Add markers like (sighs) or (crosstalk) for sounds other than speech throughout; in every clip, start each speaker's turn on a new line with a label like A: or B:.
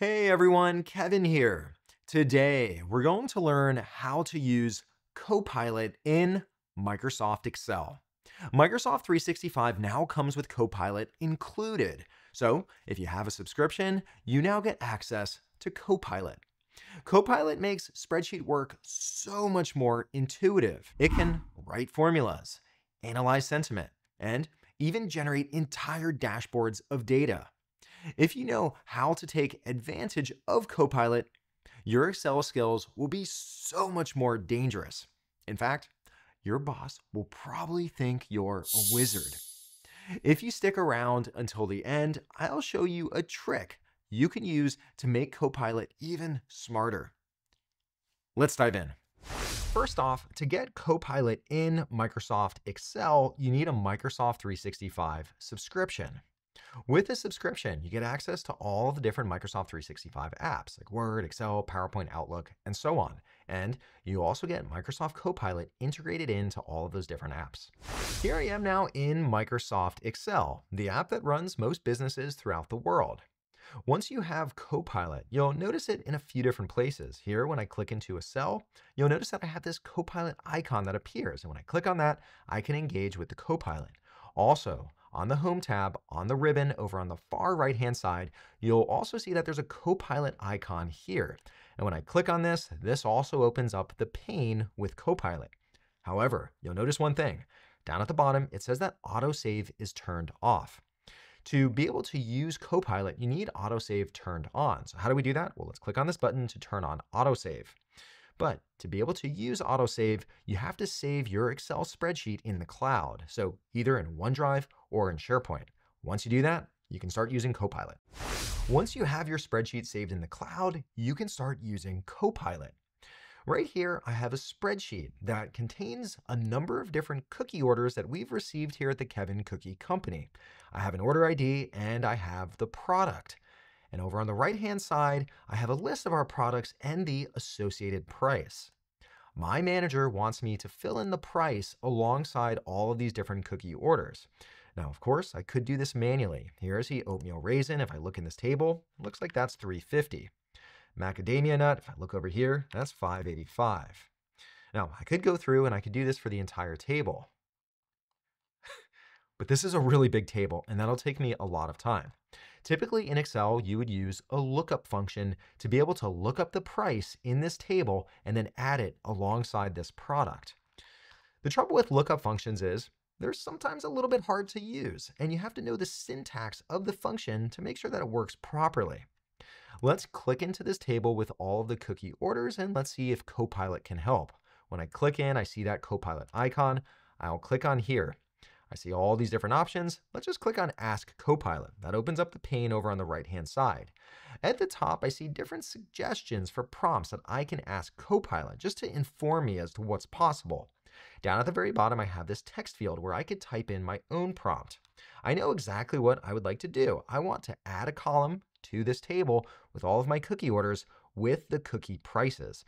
A: Hey everyone, Kevin here. Today, we're going to learn how to use Copilot in Microsoft Excel. Microsoft 365 now comes with Copilot included. So if you have a subscription, you now get access to Copilot. Copilot makes spreadsheet work so much more intuitive. It can write formulas, analyze sentiment, and even generate entire dashboards of data. If you know how to take advantage of Copilot, your Excel skills will be so much more dangerous. In fact, your boss will probably think you're a wizard. If you stick around until the end, I'll show you a trick you can use to make Copilot even smarter. Let's dive in. First off, to get Copilot in Microsoft Excel, you need a Microsoft 365 subscription. With a subscription, you get access to all the different Microsoft 365 apps like Word, Excel, PowerPoint, Outlook, and so on. And you also get Microsoft Copilot integrated into all of those different apps. Here I am now in Microsoft Excel, the app that runs most businesses throughout the world. Once you have Copilot, you'll notice it in a few different places. Here, when I click into a cell, you'll notice that I have this Copilot icon that appears. And when I click on that, I can engage with the Copilot. Also, on the Home tab, on the ribbon over on the far right-hand side, you'll also see that there's a Copilot icon here. And when I click on this, this also opens up the pane with Copilot. However, you'll notice one thing. Down at the bottom, it says that autosave is turned off. To be able to use Copilot, you need autosave turned on. So how do we do that? Well, let's click on this button to turn on autosave. But to be able to use autosave, you have to save your Excel spreadsheet in the cloud. So either in OneDrive or in SharePoint. Once you do that, you can start using Copilot. Once you have your spreadsheet saved in the cloud, you can start using Copilot. Right here, I have a spreadsheet that contains a number of different cookie orders that we've received here at the Kevin Cookie Company. I have an order ID and I have the product. And over on the right-hand side, I have a list of our products and the associated price. My manager wants me to fill in the price alongside all of these different cookie orders. Now, of course, I could do this manually. Here is the oatmeal raisin. If I look in this table, it looks like that's 350. Macadamia nut, if I look over here, that's 585. Now, I could go through and I could do this for the entire table. (sighs) but this is a really big table, and that'll take me a lot of time. Typically in Excel, you would use a lookup function to be able to look up the price in this table and then add it alongside this product. The trouble with lookup functions is they're sometimes a little bit hard to use, and you have to know the syntax of the function to make sure that it works properly. Let's click into this table with all of the cookie orders and let's see if Copilot can help. When I click in, I see that Copilot icon. I'll click on here. I see all these different options. Let's just click on Ask Copilot. That opens up the pane over on the right-hand side. At the top, I see different suggestions for prompts that I can ask Copilot just to inform me as to what's possible. Down at the very bottom, I have this text field where I could type in my own prompt. I know exactly what I would like to do. I want to add a column to this table with all of my cookie orders with the cookie prices.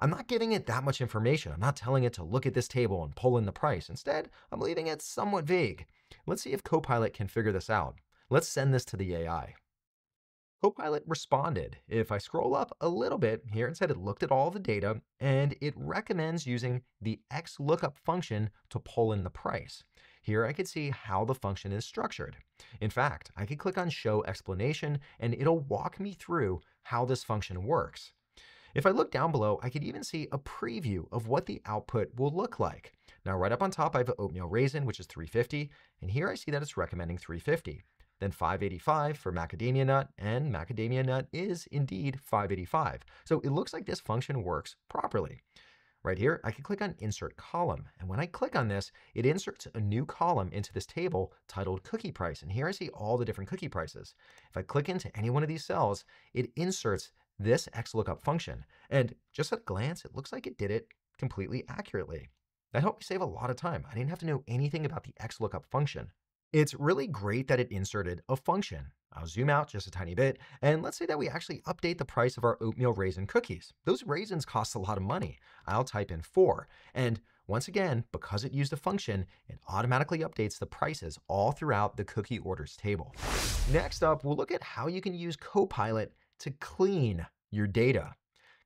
A: I'm not giving it that much information. I'm not telling it to look at this table and pull in the price. Instead, I'm leaving it somewhat vague. Let's see if Copilot can figure this out. Let's send this to the AI. Copilot responded. If I scroll up a little bit here, it said it looked at all the data and it recommends using the XLOOKUP function to pull in the price. Here I could see how the function is structured. In fact, I could click on Show Explanation and it'll walk me through how this function works. If I look down below, I could even see a preview of what the output will look like. Now right up on top, I have oatmeal raisin, which is 350, and here I see that it's recommending 350. Then 585 for macadamia nut, and macadamia nut is indeed 585. So it looks like this function works properly. Right here, I can click on Insert Column. And when I click on this, it inserts a new column into this table titled Cookie Price. And here I see all the different cookie prices. If I click into any one of these cells, it inserts this XLOOKUP function. And just at a glance, it looks like it did it completely accurately. That helped me save a lot of time. I didn't have to know anything about the XLOOKUP function. It's really great that it inserted a function. I'll zoom out just a tiny bit, and let's say that we actually update the price of our oatmeal raisin cookies. Those raisins cost a lot of money. I'll type in four, and once again, because it used a function, it automatically updates the prices all throughout the cookie orders table. Next up, we'll look at how you can use Copilot to clean your data.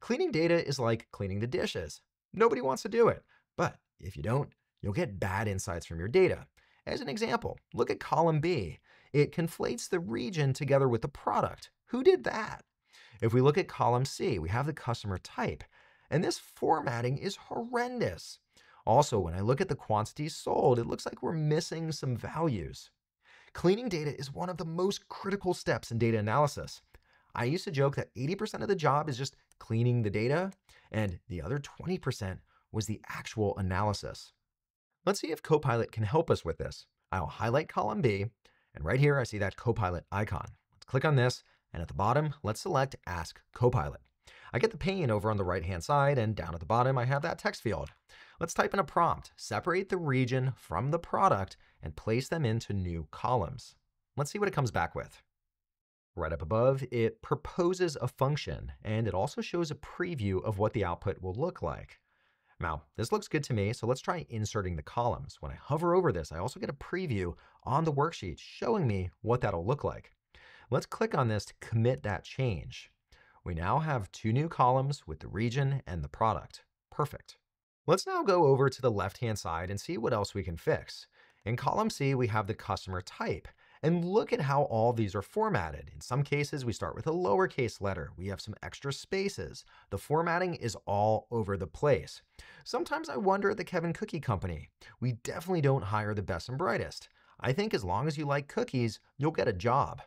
A: Cleaning data is like cleaning the dishes. Nobody wants to do it, but if you don't, you'll get bad insights from your data. As an example, look at column B. It conflates the region together with the product. Who did that? If we look at column C, we have the customer type, and this formatting is horrendous. Also, when I look at the quantities sold, it looks like we're missing some values. Cleaning data is one of the most critical steps in data analysis. I used to joke that 80% of the job is just cleaning the data, and the other 20% was the actual analysis. Let's see if Copilot can help us with this. I'll highlight column B, and right here I see that Copilot icon. Let's click on this, and at the bottom, let's select Ask Copilot. I get the pane over on the right-hand side, and down at the bottom, I have that text field. Let's type in a prompt, separate the region from the product, and place them into new columns. Let's see what it comes back with. Right up above, it proposes a function, and it also shows a preview of what the output will look like. Now, this looks good to me, so let's try inserting the columns. When I hover over this, I also get a preview on the worksheet showing me what that'll look like. Let's click on this to commit that change. We now have two new columns with the region and the product. Perfect. Let's now go over to the left-hand side and see what else we can fix. In column C, we have the customer type. And look at how all these are formatted. In some cases, we start with a lowercase letter. We have some extra spaces. The formatting is all over the place. Sometimes I wonder at the Kevin Cookie Company. We definitely don't hire the best and brightest. I think as long as you like cookies, you'll get a job.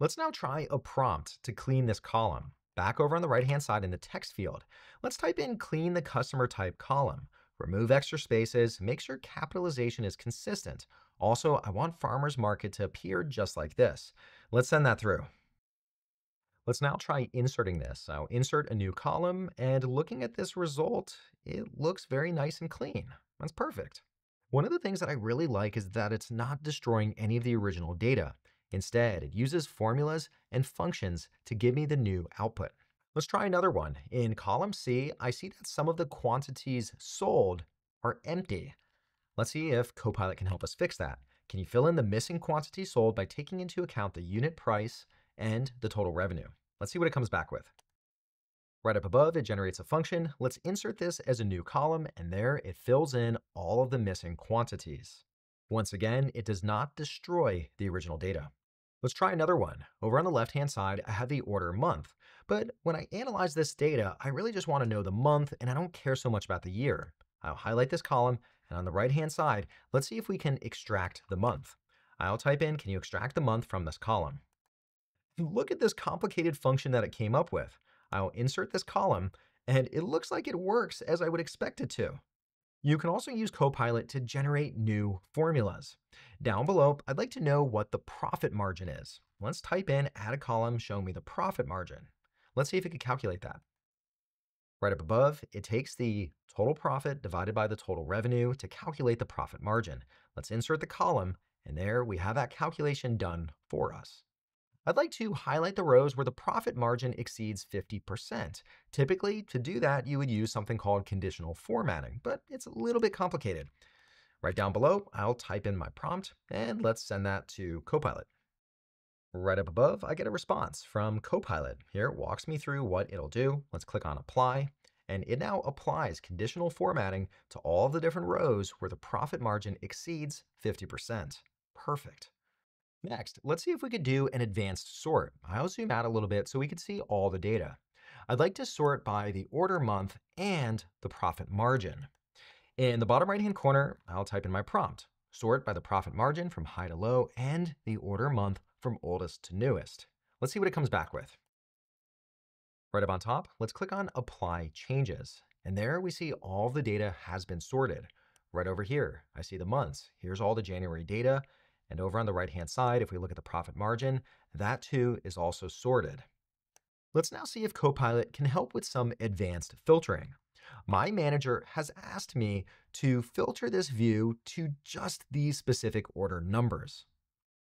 A: Let's now try a prompt to clean this column. Back over on the right-hand side in the text field, let's type in clean the customer type column. Remove extra spaces, make sure capitalization is consistent. Also, I want farmer's market to appear just like this. Let's send that through. Let's now try inserting this. I'll insert a new column, and looking at this result, it looks very nice and clean. That's perfect. One of the things that I really like is that it's not destroying any of the original data. Instead, it uses formulas and functions to give me the new output. Let's try another one. In column C, I see that some of the quantities sold are empty. Let's see if Copilot can help us fix that. Can you fill in the missing quantity sold by taking into account the unit price and the total revenue? Let's see what it comes back with. Right up above, it generates a function. Let's insert this as a new column, and there it fills in all of the missing quantities. Once again, it does not destroy the original data. Let's try another one. Over on the left-hand side, I have the order month. But when I analyze this data, I really just want to know the month, and I don't care so much about the year. I'll highlight this column, and on the right-hand side, let's see if we can extract the month. I'll type in, can you extract the month from this column? Look at this complicated function that it came up with. I'll insert this column, and it looks like it works as I would expect it to. You can also use Copilot to generate new formulas. Down below, I'd like to know what the profit margin is. Let's type in add a column showing me the profit margin. Let's see if it can calculate that. Right up above, it takes the total profit divided by the total revenue to calculate the profit margin. Let's insert the column, and there we have that calculation done for us. I'd like to highlight the rows where the profit margin exceeds 50%. Typically, to do that, you would use something called conditional formatting, but it's a little bit complicated. Right down below, I'll type in my prompt, and let's send that to Copilot. Right up above, I get a response from Copilot. Here it walks me through what it'll do. Let's click on Apply, and it now applies conditional formatting to all the different rows where the profit margin exceeds 50%. Perfect. Next, let's see if we could do an advanced sort. I'll zoom out a little bit so we can see all the data. I'd like to sort by the order month and the profit margin. In the bottom right-hand corner, I'll type in my prompt. Sort by the profit margin from high to low and the order month from oldest to newest. Let's see what it comes back with. Right up on top, let's click on Apply Changes. And there we see all the data has been sorted. Right over here, I see the months. Here's all the January data. And over on the right-hand side, if we look at the profit margin, that too is also sorted. Let's now see if Copilot can help with some advanced filtering. My manager has asked me to filter this view to just these specific order numbers.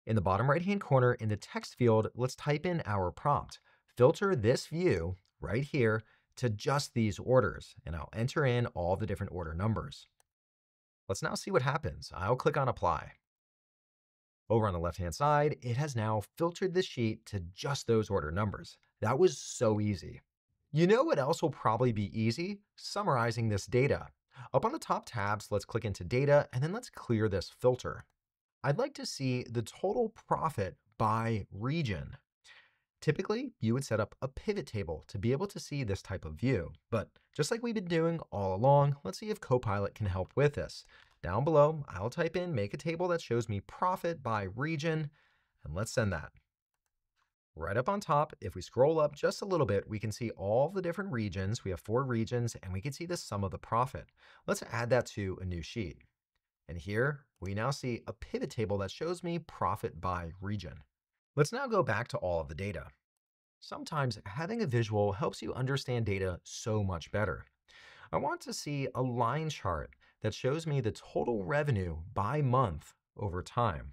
A: In the bottom right-hand corner in the text field, let's type in our prompt. Filter this view right here to just these orders, and I'll enter in all the different order numbers. Let's now see what happens. I'll click on Apply. Over on the left-hand side, it has now filtered the sheet to just those order numbers. That was so easy. You know what else will probably be easy? Summarizing this data. Up on the top tabs, let's click into data and then let's clear this filter. I'd like to see the total profit by region. Typically, you would set up a pivot table to be able to see this type of view. But just like we've been doing all along, let's see if Copilot can help with this. Down below, I'll type in make a table that shows me profit by region, and let's send that. Right up on top, if we scroll up just a little bit, we can see all the different regions. We have four regions, and we can see the sum of the profit. Let's add that to a new sheet. And here, we now see a pivot table that shows me profit by region. Let's now go back to all of the data. Sometimes having a visual helps you understand data so much better. I want to see a line chart that shows me the total revenue by month over time.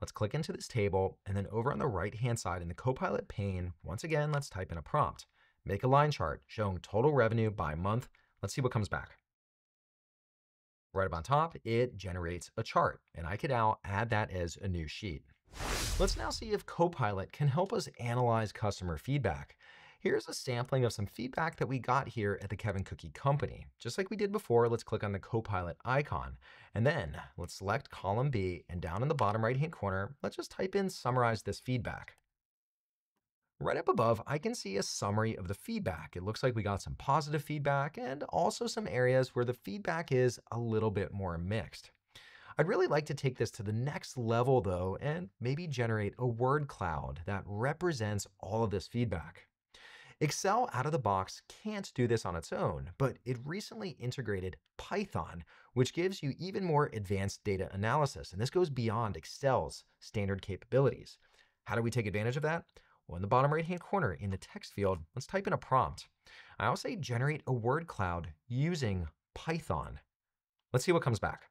A: Let's click into this table, and then over on the right-hand side in the Copilot pane, once again, let's type in a prompt. Make a line chart showing total revenue by month. Let's see what comes back. Right up on top, it generates a chart, and I could now add that as a new sheet. Let's now see if Copilot can help us analyze customer feedback. Here's a sampling of some feedback that we got here at the Kevin Cookie Company. Just like we did before, let's click on the Copilot icon. And then let's select column B and down in the bottom right hand corner, let's just type in summarize this feedback. Right up above, I can see a summary of the feedback. It looks like we got some positive feedback and also some areas where the feedback is a little bit more mixed. I'd really like to take this to the next level though, and maybe generate a word cloud that represents all of this feedback. Excel out of the box can't do this on its own, but it recently integrated Python, which gives you even more advanced data analysis. And this goes beyond Excel's standard capabilities. How do we take advantage of that? Well, in the bottom right-hand corner in the text field, let's type in a prompt. I'll say generate a word cloud using Python. Let's see what comes back.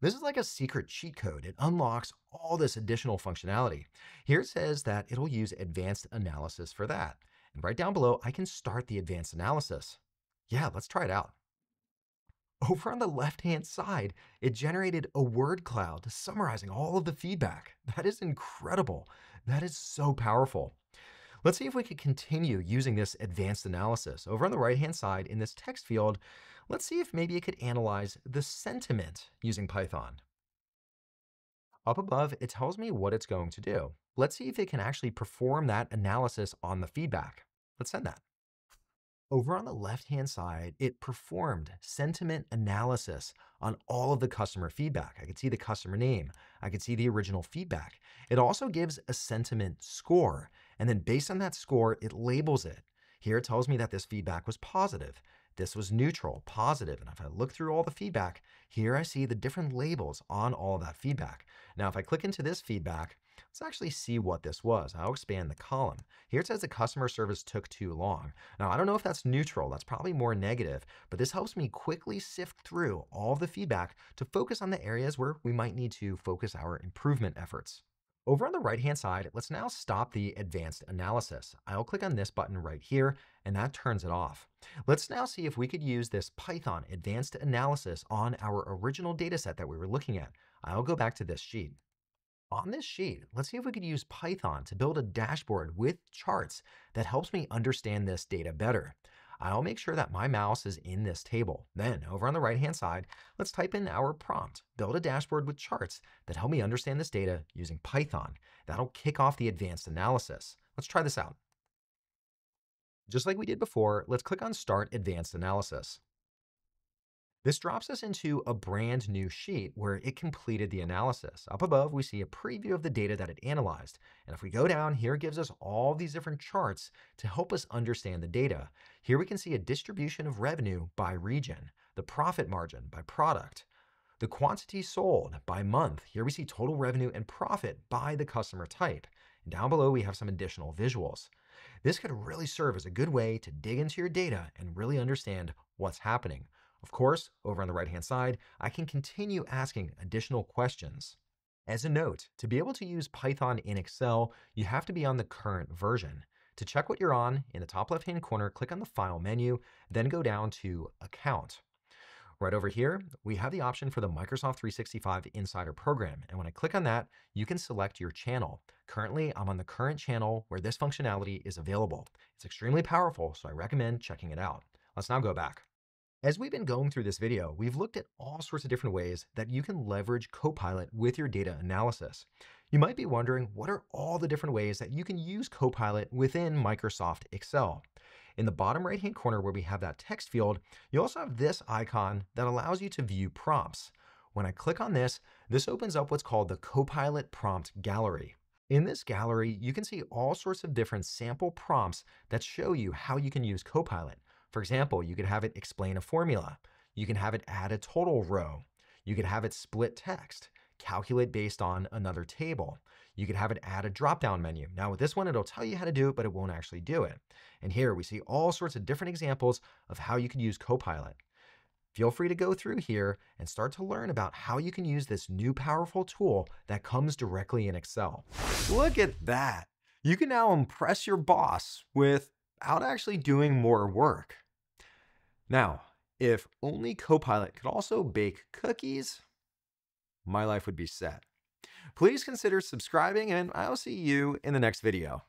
A: This is like a secret cheat code. It unlocks all this additional functionality. Here it says that it'll use advanced analysis for that. And right down below, I can start the advanced analysis. Yeah, let's try it out. Over on the left-hand side, it generated a word cloud summarizing all of the feedback. That is incredible. That is so powerful. Let's see if we could continue using this advanced analysis. Over on the right-hand side in this text field, let's see if maybe it could analyze the sentiment using Python. Up above, it tells me what it's going to do. Let's see if it can actually perform that analysis on the feedback. Let's send that. Over on the left-hand side, it performed sentiment analysis on all of the customer feedback. I could see the customer name. I could see the original feedback. It also gives a sentiment score. And then based on that score, it labels it. Here it tells me that this feedback was positive. This was neutral, positive. and if I look through all the feedback, here I see the different labels on all that feedback. Now, if I click into this feedback, let's actually see what this was. I'll expand the column. Here it says the customer service took too long. Now, I don't know if that's neutral. That's probably more negative, but this helps me quickly sift through all the feedback to focus on the areas where we might need to focus our improvement efforts. Over on the right-hand side, let's now stop the advanced analysis. I'll click on this button right here, and that turns it off. Let's now see if we could use this Python advanced analysis on our original dataset that we were looking at. I'll go back to this sheet. On this sheet, let's see if we could use Python to build a dashboard with charts that helps me understand this data better. I'll make sure that my mouse is in this table. Then over on the right hand side, let's type in our prompt, build a dashboard with charts that help me understand this data using Python. That'll kick off the advanced analysis. Let's try this out. Just like we did before, let's click on Start Advanced Analysis. This drops us into a brand new sheet where it completed the analysis. Up above, we see a preview of the data that it analyzed. And if we go down, here it gives us all these different charts to help us understand the data. Here we can see a distribution of revenue by region, the profit margin by product, the quantity sold by month. Here we see total revenue and profit by the customer type. And down below, we have some additional visuals. This could really serve as a good way to dig into your data and really understand what's happening. Of course, over on the right-hand side, I can continue asking additional questions. As a note, to be able to use Python in Excel, you have to be on the current version. To check what you're on, in the top left-hand corner, click on the File menu, then go down to Account. Right over here, we have the option for the Microsoft 365 Insider program. And when I click on that, you can select your channel. Currently, I'm on the current channel where this functionality is available. It's extremely powerful, so I recommend checking it out. Let's now go back. As we've been going through this video, we've looked at all sorts of different ways that you can leverage Copilot with your data analysis. You might be wondering, what are all the different ways that you can use Copilot within Microsoft Excel? In the bottom right-hand corner where we have that text field, you also have this icon that allows you to view prompts. When I click on this, this opens up what's called the Copilot Prompt Gallery. In this gallery, you can see all sorts of different sample prompts that show you how you can use Copilot. For example, you could have it explain a formula. You can have it add a total row. You could have it split text, calculate based on another table. You could have it add a drop-down menu. Now with this one, it'll tell you how to do it, but it won't actually do it. And here we see all sorts of different examples of how you can use Copilot. Feel free to go through here and start to learn about how you can use this new powerful tool that comes directly in Excel. Look at that. You can now impress your boss without actually doing more work. Now, if only Copilot could also bake cookies, my life would be set. Please consider subscribing and I'll see you in the next video.